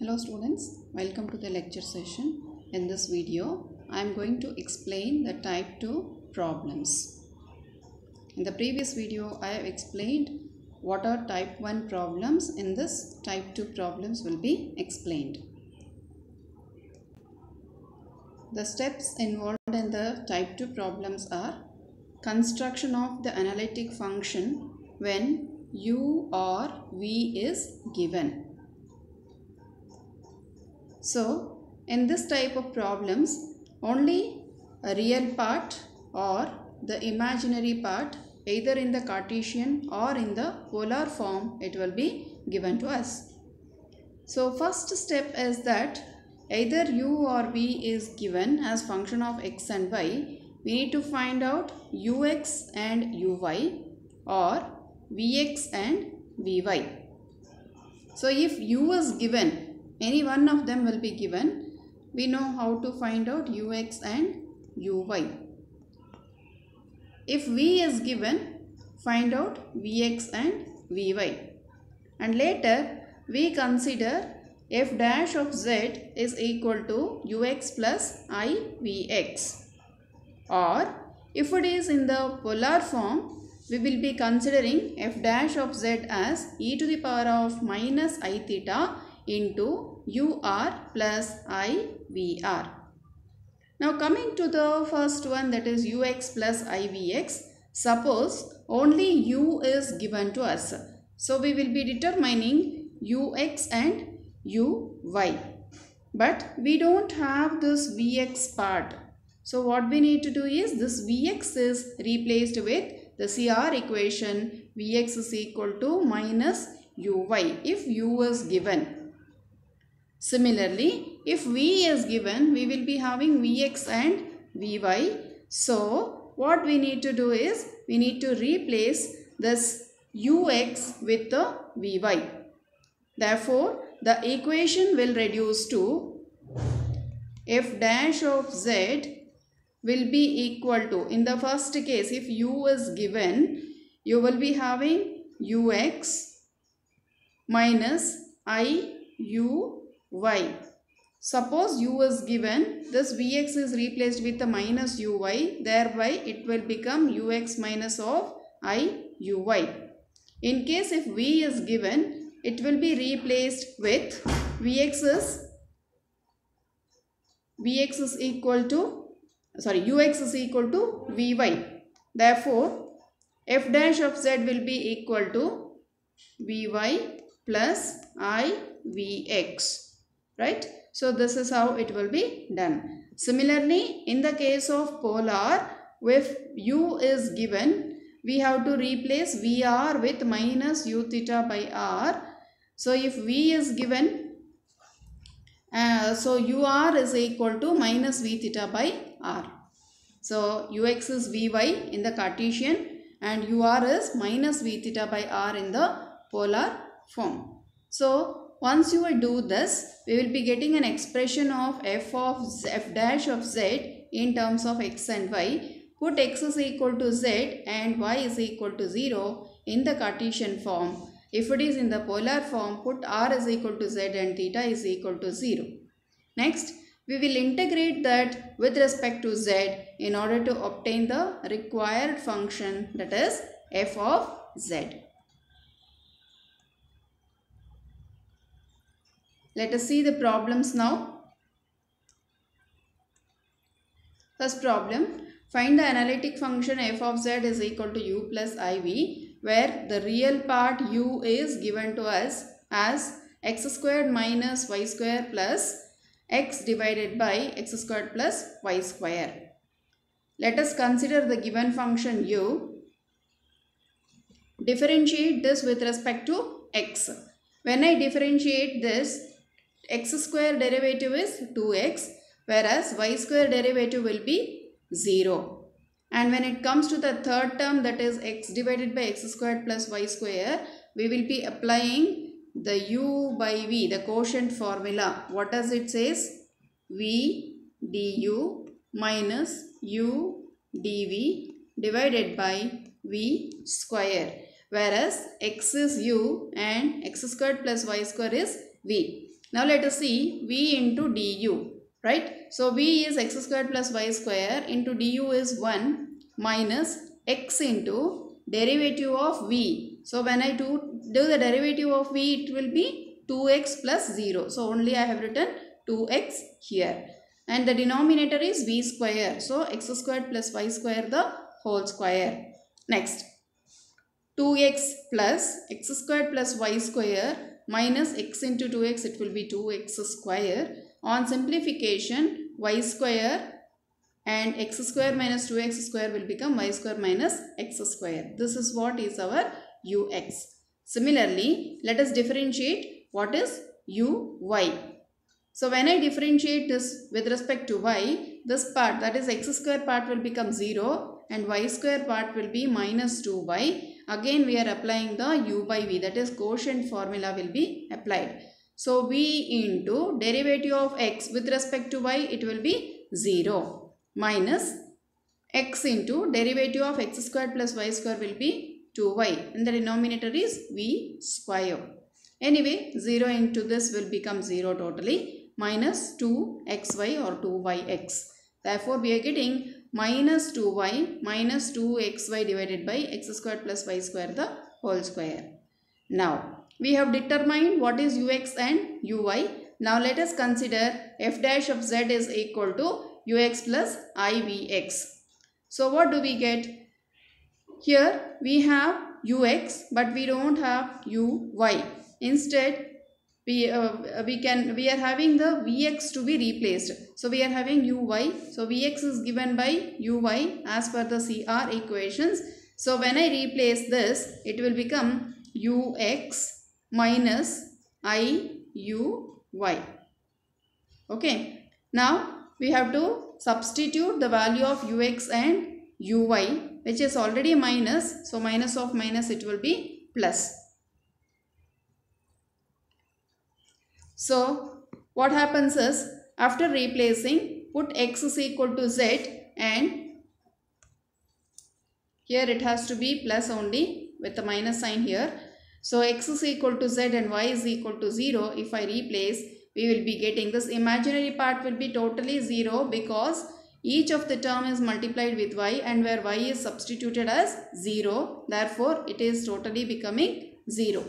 Hello students, welcome to the lecture session. In this video, I am going to explain the type 2 problems. In the previous video, I have explained what are type 1 problems. In this, type 2 problems will be explained. The steps involved in the type 2 problems are construction of the analytic function when u or v is given. So, in this type of problems, only a real part or the imaginary part either in the Cartesian or in the polar form it will be given to us. So, first step is that either u or v is given as function of x and y. We need to find out ux and uy or vx and vy. So, if u is given any one of them will be given. We know how to find out ux and uy if v is given find out vx and vy and later we consider f dash of z is equal to ux plus i vx or if it is in the polar form we will be considering f dash of z as e to the power of minus i theta into ur plus ivr. Now coming to the first one that is ux plus ivx. Suppose only u is given to us. So we will be determining ux and uy. But we don't have this vx part. So what we need to do is this vx is replaced with the CR equation vx is equal to minus uy if u is given. Similarly, if V is given, we will be having Vx and Vy. So, what we need to do is, we need to replace this Ux with the Vy. Therefore, the equation will reduce to f dash of z will be equal to, in the first case, if u is given, you will be having ux minus i u y. Suppose u is given, this vx is replaced with the minus uy, thereby it will become ux minus of i uy. In case if v is given, it will be replaced with vx is vx is equal to sorry ux is equal to vy. Therefore, f dash of z will be equal to vy plus i vx right? So this is how it will be done. Similarly in the case of polar if u is given we have to replace vr with minus u theta by r. So if v is given uh, so ur is equal to minus v theta by r. So ux is vy in the cartesian and ur is minus v theta by r in the polar form. So once you will do this, we will be getting an expression of f of z, f dash of z in terms of x and y. Put x is equal to z and y is equal to 0 in the Cartesian form. If it is in the polar form, put r is equal to z and theta is equal to 0. Next, we will integrate that with respect to z in order to obtain the required function that is f of z. Let us see the problems now. First problem, find the analytic function f of z is equal to u plus iv where the real part u is given to us as x squared minus y square plus x divided by x squared plus y square. Let us consider the given function u. Differentiate this with respect to x. When I differentiate this, x square derivative is 2x whereas y square derivative will be 0. And when it comes to the third term that is x divided by x squared plus y square, we will be applying the u by v, the quotient formula. What does it says? v du minus u dv divided by v square. Whereas x is u and x squared plus y square is v. Now let us see v into du, right? So v is x square plus y square into du is 1 minus x into derivative of v. So when I do, do the derivative of v, it will be 2x plus 0. So only I have written 2x here. And the denominator is v square. So x squared plus y square the whole square. Next, 2x plus x squared plus y square minus x into 2x it will be 2x square. On simplification y square and x square minus 2x square will become y square minus x square. This is what is our ux. Similarly, let us differentiate what is uy. So when I differentiate this with respect to y, this part that is x square part will become 0 and y square part will be minus 2y Again we are applying the u by v that is quotient formula will be applied. So v into derivative of x with respect to y it will be 0 minus x into derivative of x square plus y square will be 2y and the denominator is v square. Anyway 0 into this will become 0 totally minus 2xy or 2yx. Therefore we are getting minus 2y minus 2xy divided by x square plus y square the whole square. Now, we have determined what is ux and uy. Now, let us consider f dash of z is equal to ux plus ivx. So, what do we get? Here, we have ux but we don't have uy. Instead, we, uh, we can we are having the vx to be replaced. So we are having uy so vx is given by uy as per the cr equations. So when i replace this it will become ux minus i u y. Okay. Now we have to substitute the value of ux and uy which is already minus. So minus of minus it will be plus So what happens is after replacing put x is equal to z and here it has to be plus only with the minus sign here. So x is equal to z and y is equal to 0. If I replace we will be getting this imaginary part will be totally 0 because each of the term is multiplied with y and where y is substituted as 0. Therefore, it is totally becoming 0.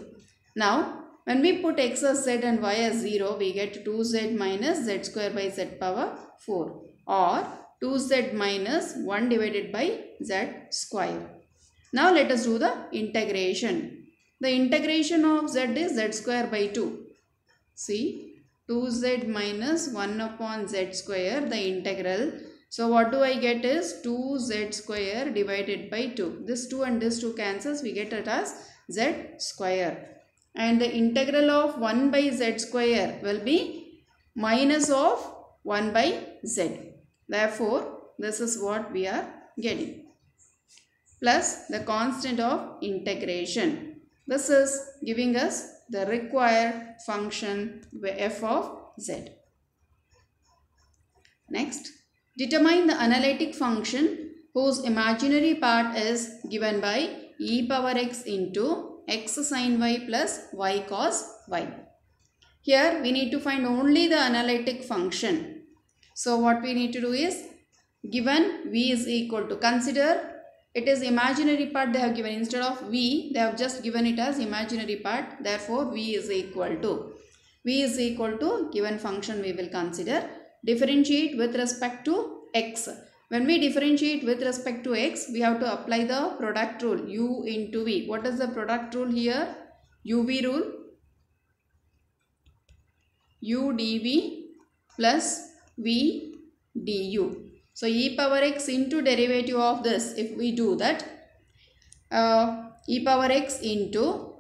Now, when we put x as z and y as 0, we get 2z minus z square by z power 4 or 2z minus 1 divided by z square. Now let us do the integration. The integration of z is z square by 2. See 2z minus 1 upon z square the integral. So what do I get is 2z square divided by 2. This 2 and this 2 cancels we get it as z square and the integral of 1 by z square will be minus of 1 by z. Therefore, this is what we are getting. Plus the constant of integration. This is giving us the required function f of z. Next, determine the analytic function whose imaginary part is given by e power x into x sin y plus y cos y. Here we need to find only the analytic function. So what we need to do is given v is equal to consider it is imaginary part they have given instead of v they have just given it as imaginary part therefore v is equal to v is equal to given function we will consider differentiate with respect to x when we differentiate with respect to x, we have to apply the product rule u into v. What is the product rule here? uv rule u dv plus v du. So, e power x into derivative of this if we do that uh, e power x into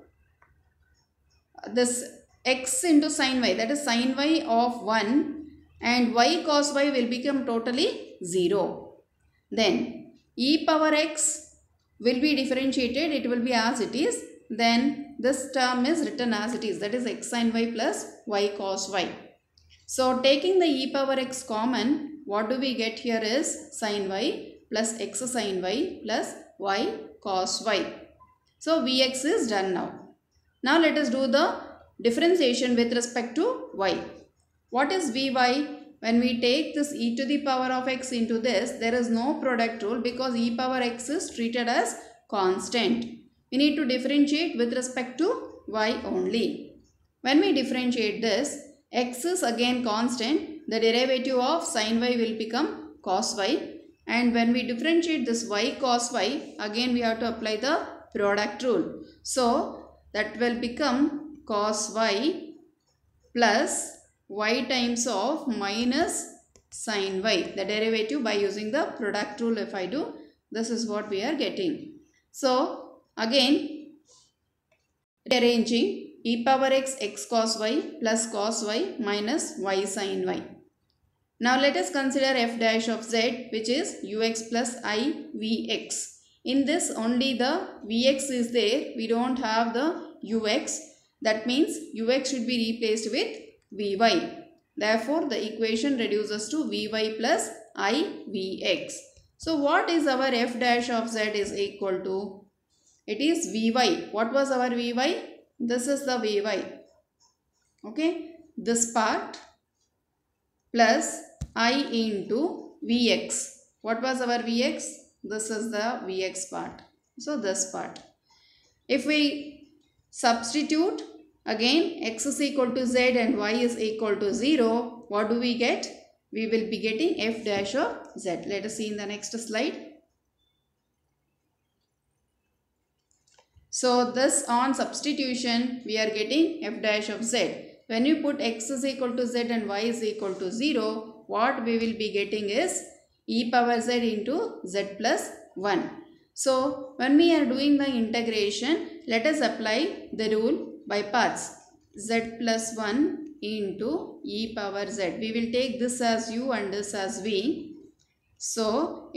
this x into sine y that is sine y of 1 and y cos y will become totally 0. Then e power x will be differentiated. It will be as it is. Then this term is written as it is. That is x sin y plus y cos y. So taking the e power x common, what do we get here is sin y plus x sin y plus y cos y. So Vx is done now. Now let us do the differentiation with respect to y. What is Vy? When we take this e to the power of x into this, there is no product rule because e power x is treated as constant. We need to differentiate with respect to y only. When we differentiate this, x is again constant. The derivative of sin y will become cos y. And when we differentiate this y cos y, again we have to apply the product rule. So, that will become cos y plus y times of minus sine y. The derivative by using the product rule if I do, this is what we are getting. So, again rearranging e power x x cos y plus cos y minus y sin y. Now let us consider f dash of z which is ux plus i vx. In this only the vx is there. We don't have the ux. That means ux should be replaced with Vy. Therefore, the equation reduces to Vy plus I Vx. So, what is our f dash of z is equal to? It is Vy. What was our Vy? This is the Vy. Okay. This part plus I into Vx. What was our Vx? This is the Vx part. So, this part. If we substitute Again x is equal to z and y is equal to 0. What do we get? We will be getting f dash of z. Let us see in the next slide. So this on substitution we are getting f dash of z. When you put x is equal to z and y is equal to 0, what we will be getting is e power z into z plus 1. So when we are doing the integration, let us apply the rule by parts z plus 1 into e power z. We will take this as u and this as v. So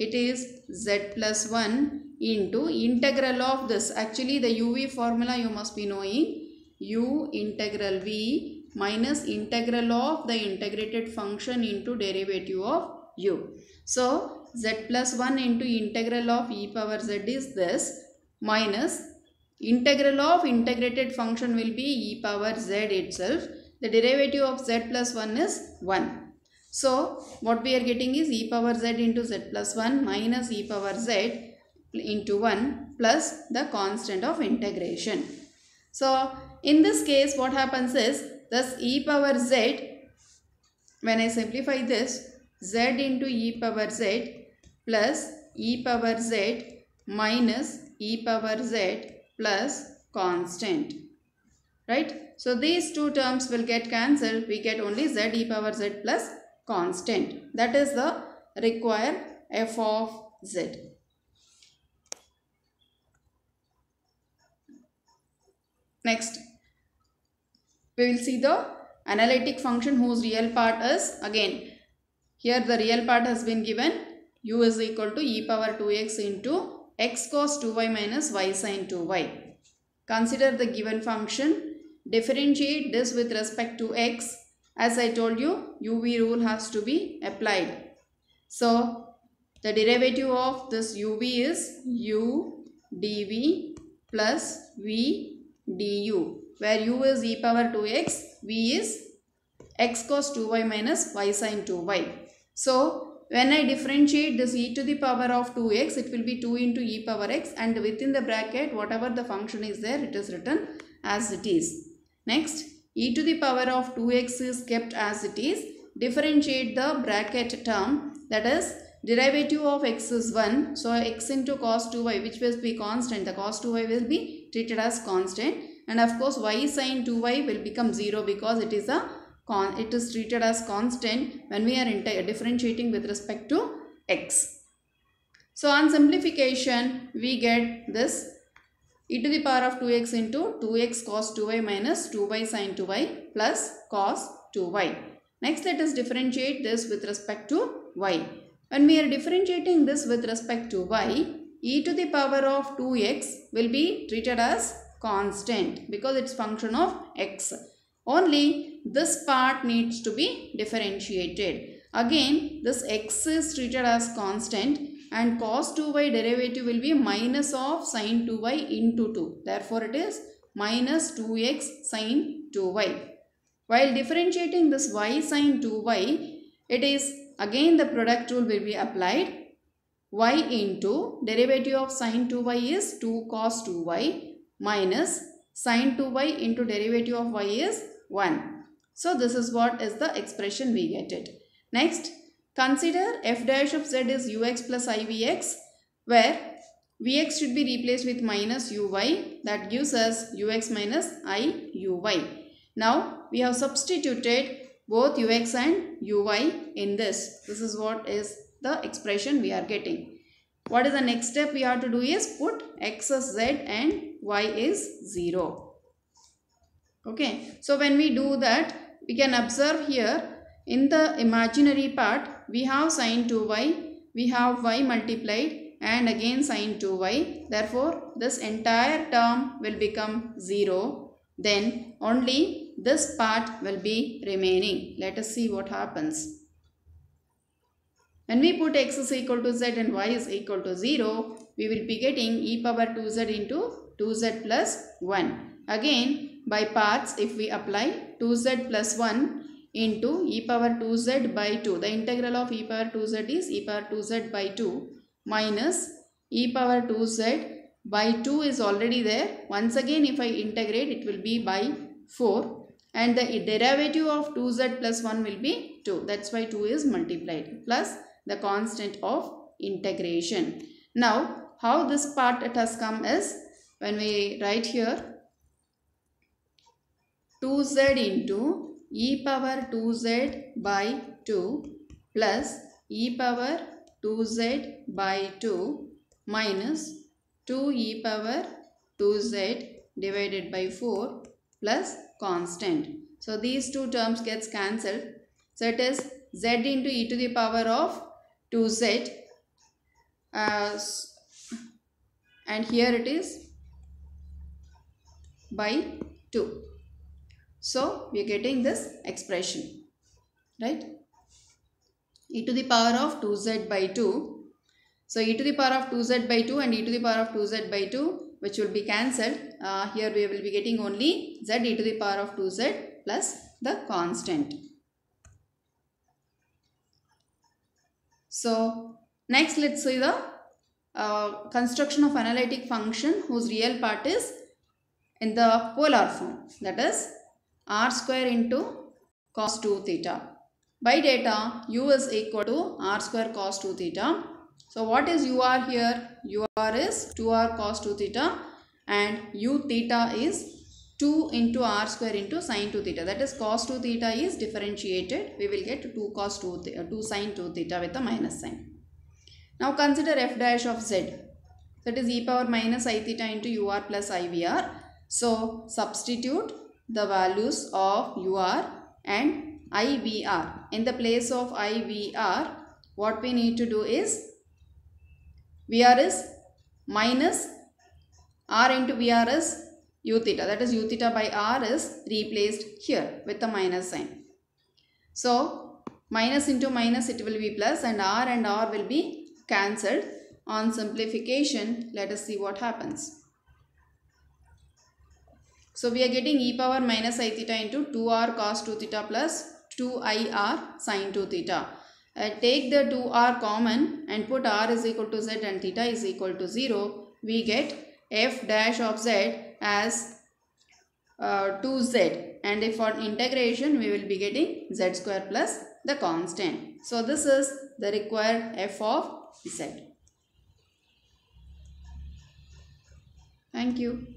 it is z plus 1 into integral of this. Actually the uv formula you must be knowing u integral v minus integral of the integrated function into derivative of u. So z plus 1 into integral of e power z is this minus Integral of integrated function will be e power z itself. The derivative of z plus 1 is 1. So, what we are getting is e power z into z plus 1 minus e power z into 1 plus the constant of integration. So, in this case what happens is thus e power z when I simplify this z into e power z plus e power z minus e power z plus constant. Right? So these two terms will get cancelled. We get only z e power z plus constant. That is the required f of z. Next, we will see the analytic function whose real part is again here the real part has been given u is equal to e power 2x into x cos 2y minus y sin 2y. Consider the given function. Differentiate this with respect to x. As I told you, uv rule has to be applied. So, the derivative of this uv is u dv plus v du where u is e power 2x, v is x cos 2y minus y sin 2y. So, when I differentiate this e to the power of 2x, it will be 2 into e power x and within the bracket, whatever the function is there, it is written as it is. Next, e to the power of 2x is kept as it is. Differentiate the bracket term that is derivative of x is 1. So, x into cos 2y which will be constant. The cos 2y will be treated as constant and of course y sin 2y will become 0 because it is a it is treated as constant when we are differentiating with respect to x. So on simplification we get this e to the power of 2x into 2x cos 2y minus 2y sin 2y plus cos 2y. Next let us differentiate this with respect to y. When we are differentiating this with respect to y, e to the power of 2x will be treated as constant because it's function of x. Only this part needs to be differentiated. Again, this x is treated as constant and cos 2y derivative will be minus of sin 2y into 2. Therefore, it is minus 2x sin 2y. While differentiating this y sine 2y, it is again the product rule will be applied. y into derivative of sine 2y is 2 cos 2y minus sine 2y into derivative of y is 1. So this is what is the expression we get it. Next, consider f dash of z is ux plus ivx where vx should be replaced with minus uy that gives us ux minus iuy. Now we have substituted both ux and uy in this. This is what is the expression we are getting. What is the next step we have to do is put x as z and y is 0. Okay, so when we do that, we can observe here in the imaginary part, we have sine 2y, we have y multiplied and again sine 2y. Therefore, this entire term will become 0. Then only this part will be remaining. Let us see what happens. When we put x is equal to z and y is equal to 0, we will be getting e power 2z into 2z plus 1. Again, by parts if we apply 2z plus 1 into e power 2z by 2. The integral of e power 2z is e power 2z by 2 minus e power 2z by 2 is already there. Once again if I integrate it will be by 4 and the derivative of 2z plus 1 will be 2. That's why 2 is multiplied plus the constant of integration. Now how this part it has come is when we write here 2z into e power 2z by 2 plus e power 2z by 2 minus 2 e power 2z divided by 4 plus constant. So these two terms gets cancelled. So it is z into e to the power of 2z uh, and here it is by 2. So, we are getting this expression, right? e to the power of 2z by 2. So, e to the power of 2z by 2 and e to the power of 2z by 2 which will be cancelled. Uh, here we will be getting only z e to the power of 2z plus the constant. So, next let's see the uh, construction of analytic function whose real part is in the polar form that is r square into cos 2 theta. By data, u is equal to r square cos 2 theta. So what is ur here? ur is 2r cos 2 theta and u theta is 2 into r square into sine 2 theta. That is cos 2 theta is differentiated. We will get 2 cos 2, theta, 2 sine 2 theta with a minus sign. Now consider f dash of z. That is e power minus i theta into ur plus ivr. So substitute the values of UR and IVR. In the place of IVR, what we need to do is VR is minus R into VR is U theta. That is U theta by R is replaced here with the minus sign. So, minus into minus it will be plus and R and R will be cancelled. On simplification, let us see what happens. So we are getting e power minus i theta into 2r cos 2 theta plus 2ir sin 2 theta. Uh, take the 2r common and put r is equal to z and theta is equal to 0. We get f dash of z as uh, 2z and if for integration we will be getting z square plus the constant. So this is the required f of z. Thank you.